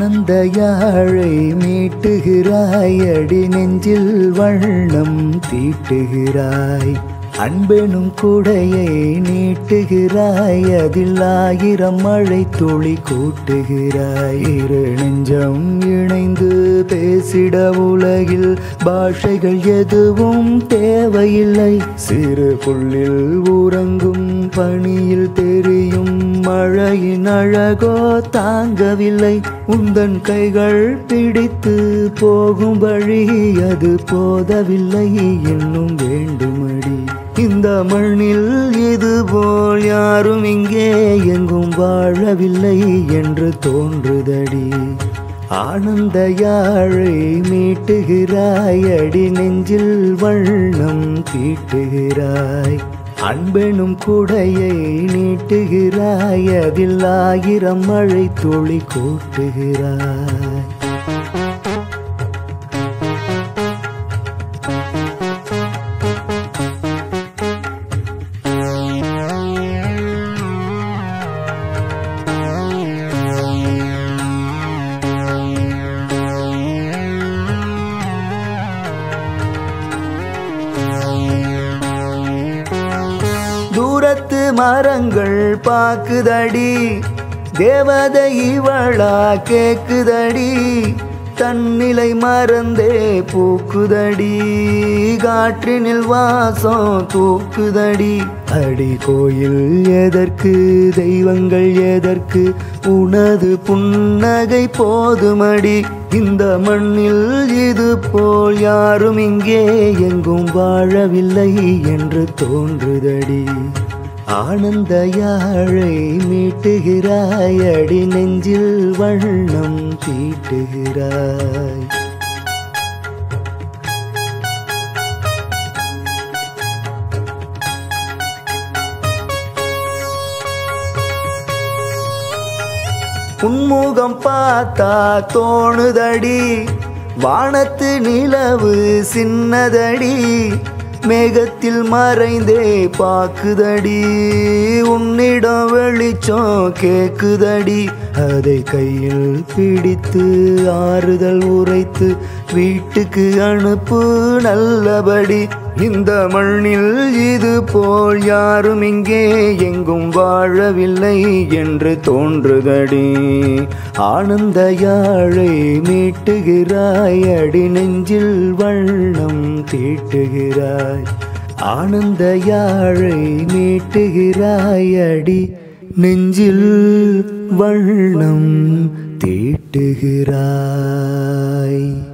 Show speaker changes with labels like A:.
A: ஆனந்த யாழை மீட்டுகிறாய் அடி நெஞ்சில் வண்ணம் தீட்டுகிறாய். அன்பெனும் குடையை நீட்டுகிறாய். அதில் ஆயிரம் மழை துளி கூட்டுகிறாய். இரு நெஞ்சம் இணைந்து பேசிட உலகில் பாஷைகள் எதுவும் தேவையில்லை. சிறு புள்ளில் உறங்கும் பணியில் தெரியும் மழையின் அழகோ தாங்கவில்லை. உந்தன் கைகள் பிடித்து போகும் வழி அது போதவில்லை. இன்னும் வேண்டுமடி. இந்த மண்ணில் இது போல் யாரும் இங்கே எங்கும் வாழவில்லை என்று தோன்றுதடி. ஆனந்த யாழை மீட்டுகிறாய். அடி நெஞ்சில் வண்ணம் தீட்டுகிறாய். அன்பெனும் குடையை நீட்டுகிறாய் அதில் ஆயிரம் மழை துளி கூட்டுகிறாய். தூரத்து மரங்கள் பாக்குதடி. தேவதை இவளா கேக்குதடி. தன்னிலை மறந்தே பூக்குதடி. காற்றினில் வாசம் தூக்குதடி. அடி கோயில் எதற்கு தெய்வங்கள் எதற்கு உனது புன்னகை போதுமடி. இந்த மண்ணில் இது போல் யாரும் இங்கே எங்கும் வாழவில்லை என்று தோன்றுதடி. ஆனந்த யாழை மீட்டுகிறாய் அடி நெஞ்சில் வண்ணம் தீட்டுகிறாய் உன்முகம் பார்த்தா தோணுதடி வானத்து நிலவு சின்னதடி மேகத்தில் மறைந்தே பாக்குதடி உன்னிடம் வெளிச்சம் கேக்குதடி அதை கையில் பிடித்து ஆறுதல் உரைத்து வீட்டுக்கு அனுப்பு நல்லபடி. இந்த மண்ணில் இது போல் யாரும் இங்கே எங்கும் வாழவில்லை என்று தோன்றுதடி. ஆனந்த யாழை மீட்டுகிறாய். அடி நெஞ்சில் வண்ணம் தீட்டுகிறாய். ஆனந்த யாழை மீட்டுகிறாய். அடி நெஞ்சில் வண்ணம் தீட்டுகிறாய்.